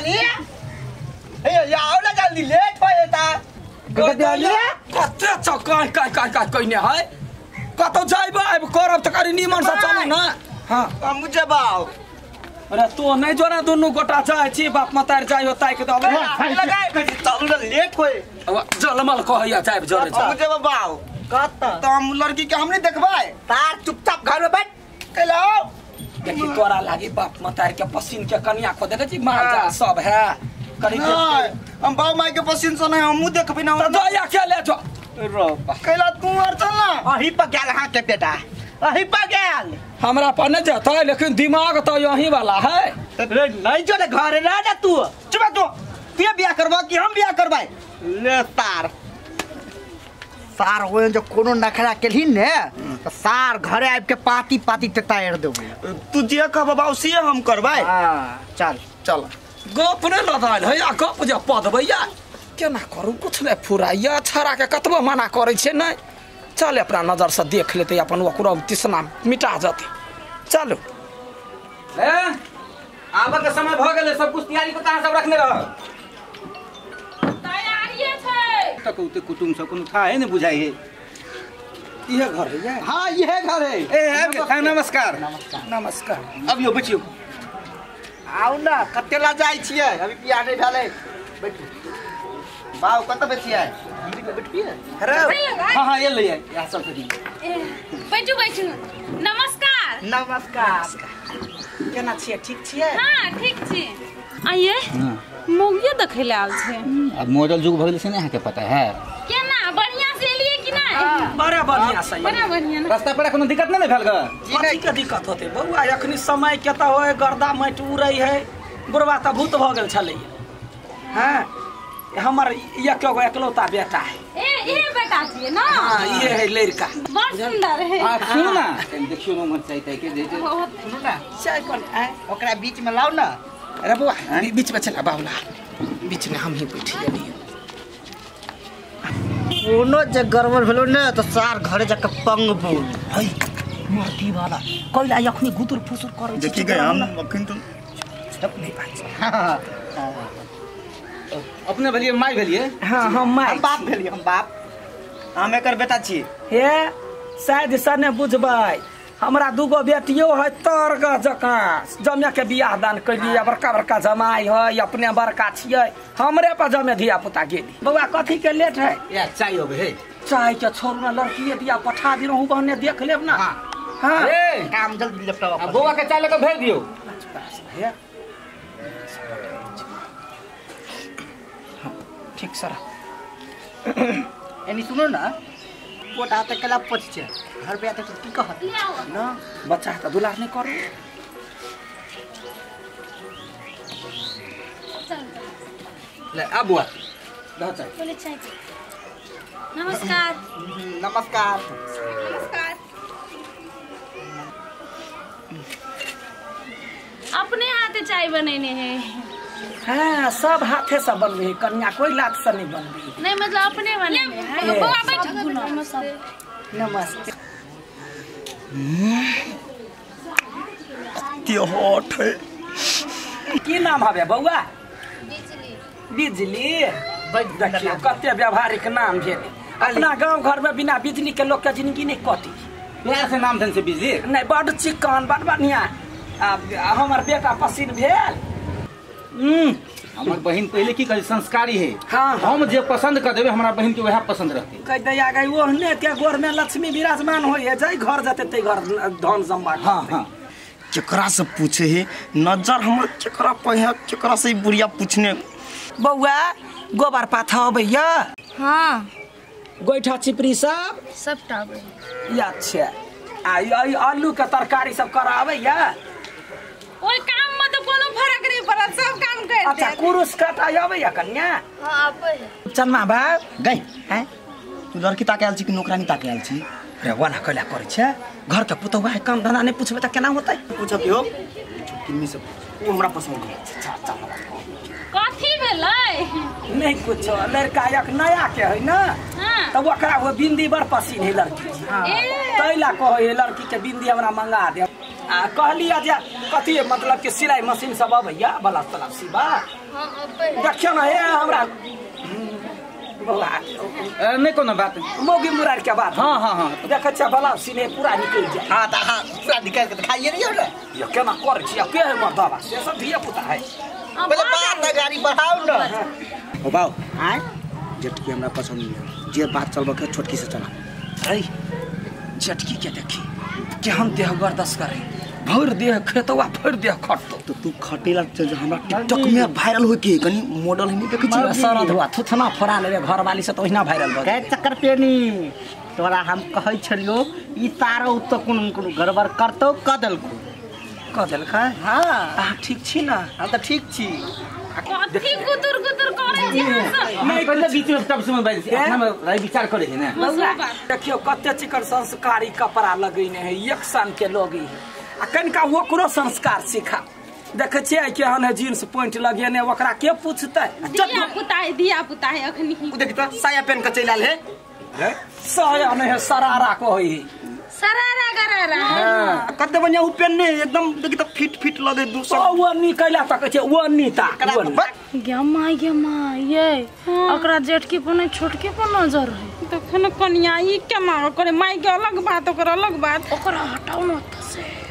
जल्दी ए आओ जल्दी लेट हो जाता गदलिया कते चकाय काय काय काय कइने है कतौ जाइबो अब करब त करी निमन से चलू ना हाँ हम जबाओ अरे तो नहीं जो ना दोनों गोटा जाए छी बाप मतार जाय होता के तो अब लगाए मैं लेट होए अब जलमल कहया जाए जरे जा जबाओ कहता तो हम लड़की के हम नहीं देखबाए तार चुपचाप घर में बैठ चलो देखी तोरा लागी बाप मतार के पसीन के कनिया को देखे छी? मार जा सब है। करी के हम बाप माई के पसीन से नहीं हम देखबे ना। तो दया के ले जो। रोपा कैला तू और चल ना। अही पर गेल हाँ के बेटा। अही पर गेल। हमरा पर नहीं जाता है लेकिन दिमाग तो यही वाला है। रे नहीं जो घर रह जा तू। चुप तू। तू बियाह करबा कि हम बियाह करबाए ले तार। सार हो जो कोनो नखरा केलही ने तो सार घरे आबि के पाती पाती ततायर देबो। तू जे कहबा बाबू से हम करबाए हाँ चल चल। गप नहीं लदाल है या गप जे पद भैया केना करू कुछ नहीं फुराइया छाड़ा के कतबो मना करे छे नहीं चल अपना नज़र से देख लेते अपन ओकरो तिसना मिटा जाते। चलो। ए आबे के समय भ गेलै सब कुछ तैयारी को कहाँ सब रखने रह तक उते कुटुम सब कोनो था है ने बुझाई है। ये घर है हाँ ये घर है। ए हाँ, नमस्कार। नमस्कार। अब यो बचियो। आउ ना कते ला जाइ छियै? अभी बियाह नहीं भेलै बैठू। बाऊ कत बैठियै? अरे हाँ हाँ ये ले आइ या सब करी बैठू बैठू। नमस्कार। नमस्कार। केना छियै? ठीक छियै? हाँ ठीक छी। आइए मौगियो देखै ले आयल छै। अब मॉडल जुग भ गेलै से नहीं अहाँ के पता है। केना? बढ़िया से एलिए कि नहीं? बड़ा बढ़िया से बड़ा बढ़िया ना। रास्ता पर कोनो दिक्कत नहीं भेल ग कथी के दिक्कत होते? बउआ अखनी समय के तो होए गर्दा माटि उड़ै है। बुढ़वा तऽ भूत भऽ गेल छलै। हाँ हमर के गो एकलौता बेटा है। ए ए बेटा छियै ना? हाँ ये है लड़का। बड़ सुंदर है। आ सुन ना। देखियो न मन चाहिए के दे दे बहुत। सुनू ना। चाय कोन? ओकरा बीच में लाओ ना। अरे बीच में चला बाबूला बीच में हम ही बैठिए नहीं कोनो जे गड़बड़ भेलो ने तो सार घरे जाके पंग बोल है मूर्ति वाला कैला अखनी गुदुर फुसुर करे देखी गए हम अखन तो तब नहीं बात अपने भेलिए माई भेलिए हाँ हम माय हम बाप भेलियै हम बाप हम एकर बेटा छी हे शायद सने बुझबै हमरा दूगो बेटियो है तरग जकाँ। जमे के बियाह दान कैली बड़का बड़का जमाई है अपने बड़का छियै। हमरे पर जमे धिया पुता गेली। बउआ कथी के लेट है या चाहिए अब हे चाहे के छोरू ना लड़की दिया पठा दी रहूँ बहने देख लेब ना। हाँ। हाँ। ए काम जल्दी लपटाओ अब के चाय लेके भेज दियो। ठीक सर। एनी सुनो ना पोट आते कला पच छै घर पे आते तो की कहत? ले ना बच्चा तो दुलार नहीं करू ले अब बुआ बोले चाय नमस्कार। नमस्कार। नमस्कार। अपने हाथे चाय बनेने हैं। हाँ सब हाथे से बनबे है कन्या कोई लात से नहीं बनबे नहीं मतलब अपने बनेने हैं। बैठ नमस्ते। हट है। की नाम हवे बउआ बिजली। देखियो कते व्यवहारिक नाम भेल अपना गाँव घर में बिना बिजली के लोग के ज़िंदगी नहीं कटी से नाम धन से बिजली नहीं बड चिकन बड बढ़िया। हमर बेटा पसीन भेल। हम्म हमर बहन पहले की करी संस्कारी है। हाँ, हाँ। हम जे पसंद कर देबे हमरा बहन के वह पसंद रहते। कह दया गई ओहने के गोर में लक्ष्मी विराजमान होई है जाई घर जते ते घर धन जमा हाँ हाँ। केकरा से पूछे है? नज़र हमर केकरा पे है केकरा से बुढ़िया पूछने? बउआ गोबर पाथा अबैया? हाँ। गोइठा चिपरी सब? सबटा या अच्छा आ ई आलू के तरकारी सब काम में तो कोनो फ़र्क सब काम कर अच्छा कुरुस काटा अबैया कन्या। हाँ आबै है चन्ना बाब गई हैं? तू लड़की ताके आयल छी कि नौकरानी ताके आयल छी? रे वना कैला करे छै। घर के पुतौआ है काम धंधा नहीं पूछबे त केना होतै? पूछत हो? किन्नी से वो हमरा पसंद है कथी भेलै? नहीं कुछ लड़का एक नया के है ना? हाँ। तब ओकरा वो बिंदी बड़ पसीन है लड़की। ए तैला कहो ये लड़की के बिंदी हमरा मंगा दे। आ कहलिया जे कथी मतलब कि सिलाई मशीन सब अबैया ब्लाउज तलाउज सिबा देखियो न हे हमरा नहीं कोनो बात। मोगी मुरार के बात। हाँ हाँ हाँ। देखै ब्लाउज सिने पूरा निकलि जाए हाँ तो हाँ पूरा निकाल के दिखाइए नहीं यो केना करै छियै के है मर बाबा? से सब धिया पुता है। पहले बात है गाड़ी बढ़ाओ ना। ओ बाऊ आय। जेटकी हमरा पसंद नहीं जे बात चलबो के छोटकी से चला। ऐ चटकी के देखी कि हम देह बर्दाश्त करे। भर देह खेतवा भर देह खटतो तो तू खटेला चल जा हमरा टिकटॉक में वायरल हो के? कनी मॉडल नहीं देखे छी सरद हुआ थुथना फोड़ा लेबे घर वाली से तो ओहिना वायरल भ गए चक्कर पेनी? तोरा हम कहै छलियो ई तारो तो कोनो कोनो गड़बड़ करतो कदल को क देलकै हाँ। आ ठीक छी ना? हम तो ठीक छी। कथी गुदुर गुदुर करै छी नहीं पहले बीच में तब बैठ ए? अपना में रही विचार करे है ना? देखियो कते चिकन संस्कारी कपड़ा लगैने है एक सन के लोगी आ कनिका ओकरो संस्कार सिखा। देखै छियै केहन है जींस पैंट लगेने ओकरा के पूछतै? दिया पुता है दिया पुता है अखनी देख तो साया पहन के चल है। साया नहीं है सरारा कहै है। सरारा गरारा। कते बढ़िया उ पहनने एकदम देख तो फिट फिट लगे दू सो। वो निकला तक छै वो नीता वो नी। गेमा गेमा ये ओकरा जेठकी पर नहीं छोटकी पर नज़र है तखन कनिया ई केमा करे? माई के अलग बात ओकर अलग बात। ओकरा हटाओ न त से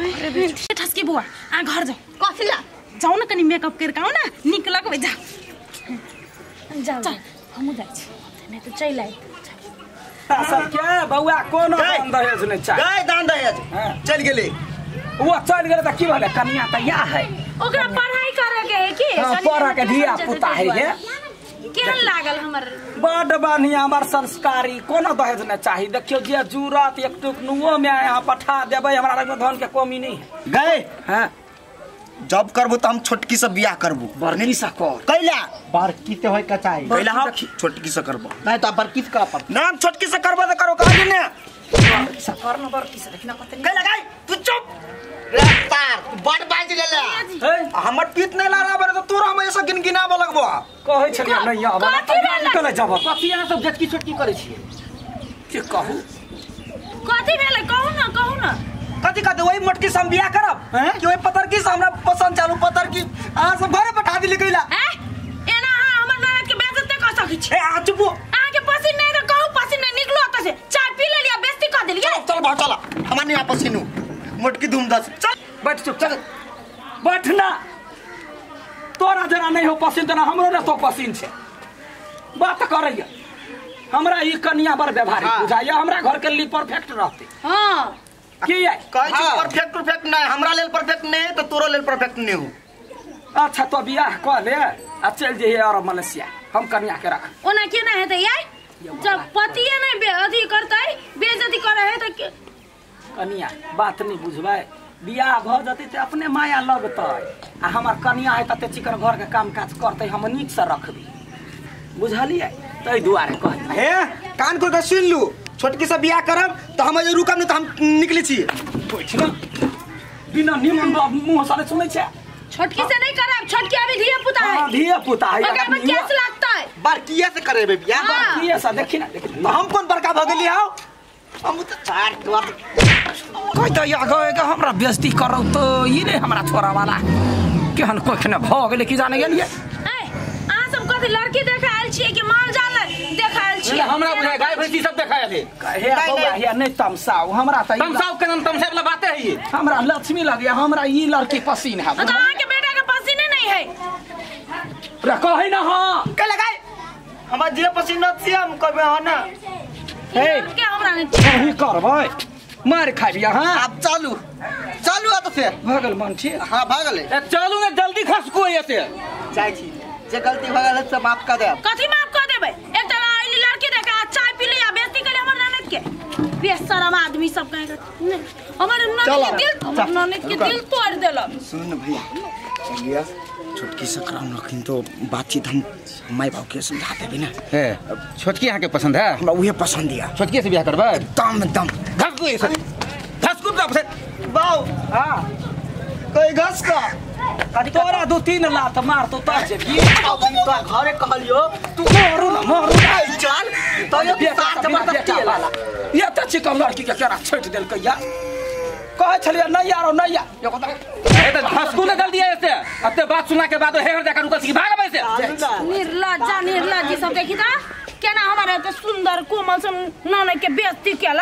ठसकी बुआ आ घर जाओ। कथी ला। जाऊ न कनी मेकअप करके आऊ न निक लगबै जा। जाओ। चल। हमू जाइ छी। नहीं तो चल आई सब के बौआ कोनो दान दहेज नहीं चाही। गए दान दहेज। हाँ। चल गेले। वो चल गेलै त की भेलै? कनिया त या है। ओकरा पढ़ाई करे के? है की पढ़ा के धिया पुता है ये। केहन लागल हमर? बड बढ़िया हमर संस्कारी कोनो दहेज नहीं चाही। देखियो जे जूरत एक टुकनुओ में यहाँ पठा देबै हमरा लग धन के कमी नहीं है। गए हाँ? जब करबो तो हम छोटकी से बियाह करबो। बरनी सा कर। कैला? बड़की ते होय के चाहिए कैला हम छोटकी से करबो। नहीं तो बड़की से का पर नाम छोटकी से करबो तो करो कहा ने। बरनी सा कर न बरनी सा देखना कते गए लगाई तू चुप। रे तार तू बड़ बाज ले ले है हमर पीत नहीं ला रहा बरे तो तोरा हम ऐसा गिनगिना लगबो? कहै छलियै नहीं भेलै? निकल जब कथी यहाँ सब जटकी छोटकी करे छियै? के कहू? कथी भेलै? कहू न कहू न। कथी कहते वही मोटकी से हम बियाह करब? हैं? कि वही पतर की से हमरा पसंद चालू पतर की अहाँ सब घरे बैठा दिली कैला। हैं एना अहाँ हमर ननद के बेइज्जती कर सकै छी। ए आ चुप अहाँ के पसीन नहीं तो कहू पसीन नहीं निकलो त से चाय पी ले बेइज्जती कर देलिए चल भाग चला हमार नहीं आपस सिनू मोटकी धूम दस। चल। बैठ चुप चल। बैठ ना। तोरा जरा नहीं हो पसीन तना हमरो ना तो पसीन छै। बात करैया। हमरा ई कन्या बड़ व्यवहारिक हाँ। बुझाइया हमरा घर के लिए परफेक्ट रहते। हाँ। की है कहै छी हाँ। परफेक्ट परफेक्ट नहीं। हमरा लेल परफेक्ट नहीं है तो तोरो लेल परफेक्ट नहीं हो। अच्छा तो बियाह कर ले आ चल जे अरब मलेशिया। हम कन्या के रख ओना केना हेतै यार जब पतिए नहीं अथी करतै बेइज्जती करे है तो कन्या बात नहीं बुझबै। बियाह भ जतै ते अपने माया लगतै। आ हमर कन्या है तते चिकर घर के काम काज करतै हम नीक से रखबी। बुझलियै? ताहि दुआरे कह हे कान खोल के सुन लू छोटकी से बियाह करब तो हम जे रुकब नहीं तो हम निकली छी। बैठ ना बिना निमन बाप मुँह साले सुनै छै। छोटकी से नहीं करब छोटकी अभी धिया पुता है। हाँ, धिया पुता है। ओकरा में केस लगतै। बड़किए से करेबे बियाह। हाँ। किए सा देखी ना देखी तो हम कौन बड़का भ गेली आओ हम तो चार द्वार कोई तो या गए के हमरा बेइज्जती करौ तो ई रे हमरा छोरा वाला। केहन कोखने भ गेलै की जाने गेलियै ए अहाँ सब कथी लड़की देखा आयल छियै कि माल जाल देखा आयल छियै? हमरा बुझाय गाय भैंसी सब देखाय थे हे बौआ हे नहीं तमसाउ हमरा त ई तमसाव के नाम तमसाव वाला बातें है ये? हमरा लक्ष्मी लगे हमरा ई लड़की पसीन है तो अहाँ के बेटा के पसीने नहीं है। रे कहि ना हाँ के लगाई हमार जे पसीना से हम कहबे हाँ ना। हे के हमरा नहीं कहीं करबै मार खाबी हाँ अब चालू। चालू आ तो से भगल मन ठीक हाँ ए, चलू ने जल्दी खसको ये से छी। जे गलती भ से माफ़ कर देब कथी माफ़ कर देबै? एक तो आइली लड़की देखा चाय पी लिया बेइज्जती करे हमर ननद के। बेशरम आदमी सब कहे के हमर ननद के दिल हमर ननद के दिल तोड़ देलक। सुन भैया चलिए छोटकी से कराऊ रखिन तो बातचीत हम माई बाप के समझा देबे ना। है छोटकी यहाँ के पसंद है? हमरा उहे पसंद या। छोटकी से बियाह करबै? एकदम एकदम। खसको ये से खसको ना से। बाऊ हाँ। कोई घस का? तोरा दू तीन लात मार तो ता जेबी अब तो घरे कहलियो तू मारू ना मारू आई चल तो ये साथ बेटा ये त चिकन लड़की के केरा छट देल कैया कहे छलिए नहीं यारो नहीं यार एगो तो ए तो फसकू ने जल्दी ऐसे अते बात सुना के बाद हेर जाकर उनका सी भाग वैसे निर्लज्जा निर्लज्जी सब देखी था केना हमारे तो सुंदर कोमल से ननद के बेइज्जती केला